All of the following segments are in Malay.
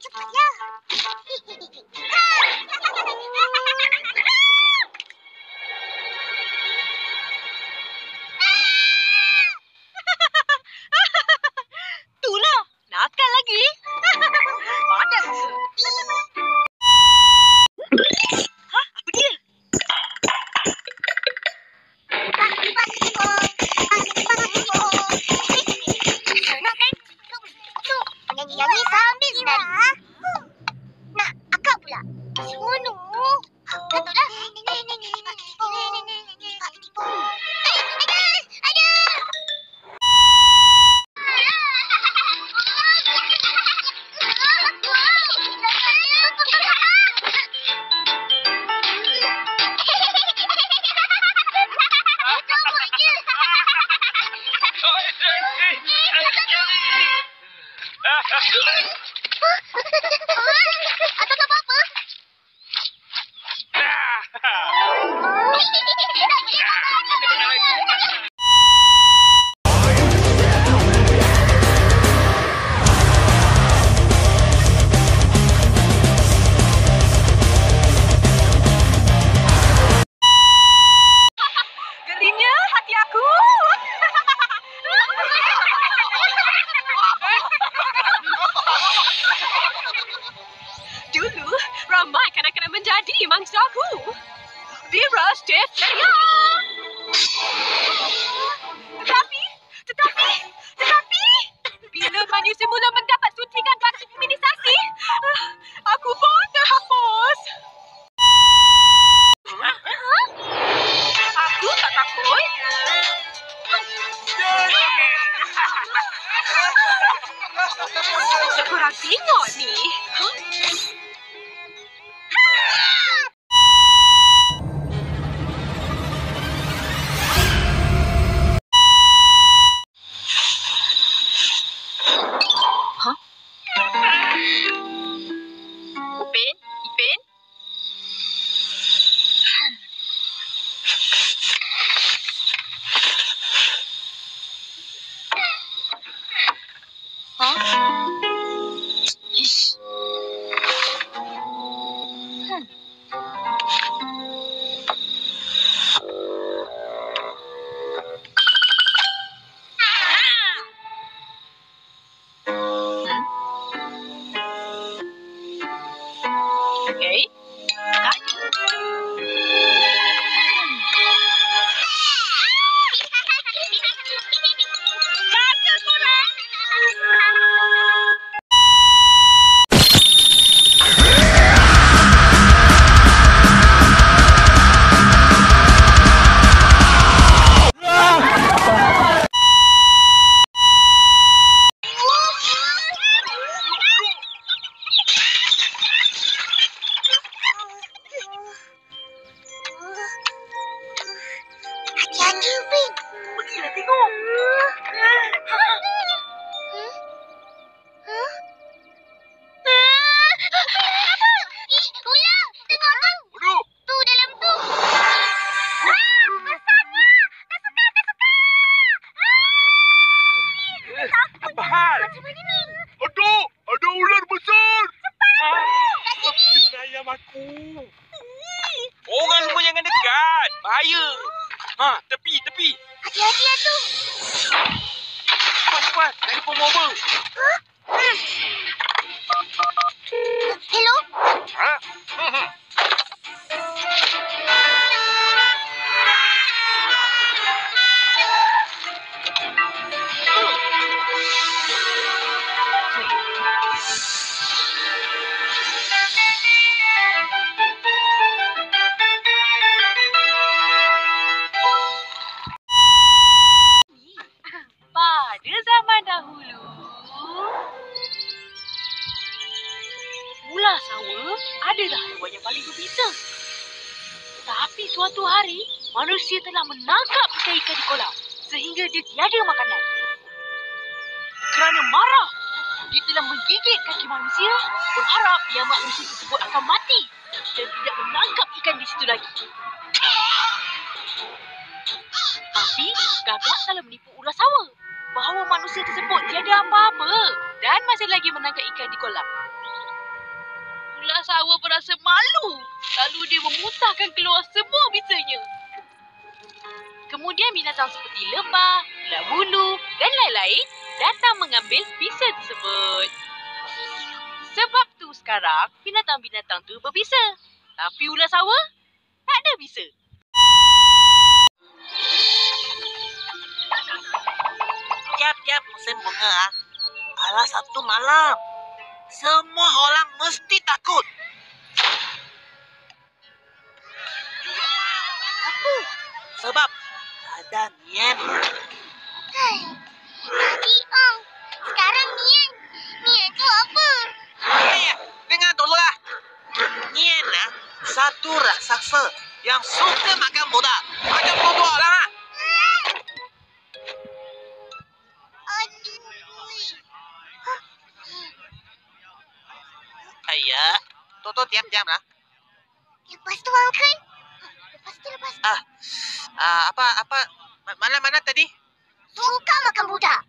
Cepatlah. Ya. Ha. Manusia mula 蹦蹦蹦。Hari, manusia telah menangkap ikan-ikan di kolam sehingga dia tiada makanan. Kerana marah, dia telah menggigit kaki manusia berharap yang manusia tersebut akan mati dan tidak menangkap ikan di situ lagi. Tapi gagak telah menipu ular sawa bahawa manusia tersebut tiada apa-apa dan masih lagi menangkap ikan di kolam. Ular sawa berasa malu lalu dia memuntahkan keluar semua bisanya. Kemudian binatang seperti lebah, ular bulu dan lain-lain datang mengambil bisa tersebut. Sebab tu sekarang binatang-binatang tu berbisa. Tapi ular sawa tak ada bisa. tiap-tiap musim bunga ah, adalah satu malam. Semua orang mesti takut. aku? Sebab ada Nian. Hai. Ong. Sekarang Nian. Nian tu apa? Eh, dengar dulu lah. Nian lah, satu raksasa yang suka makan budak. Macam bodoh lah. Toto diam-diam lah. Lepas tu Uncle. Lepas tu, lepas tu. Ah, ah, apa, apa, ma- mana-mana tadi? Suka makan budak.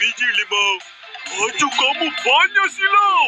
Biji limau. Baju kamu banyak silau.